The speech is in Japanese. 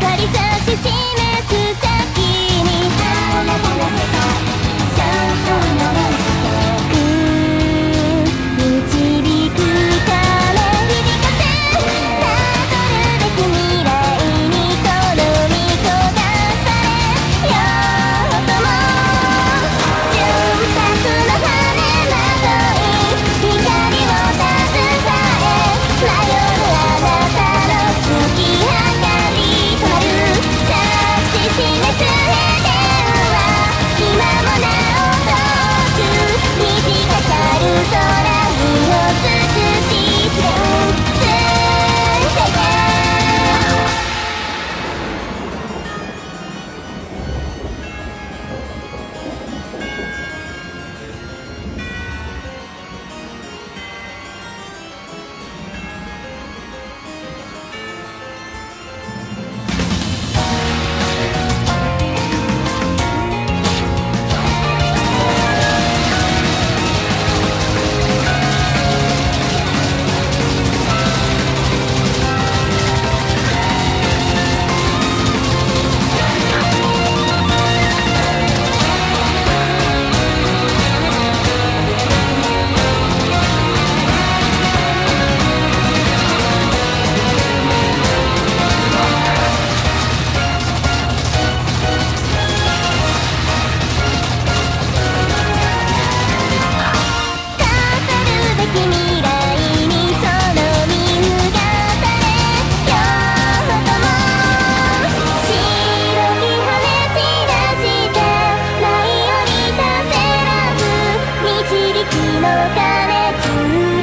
光線る空に落つ you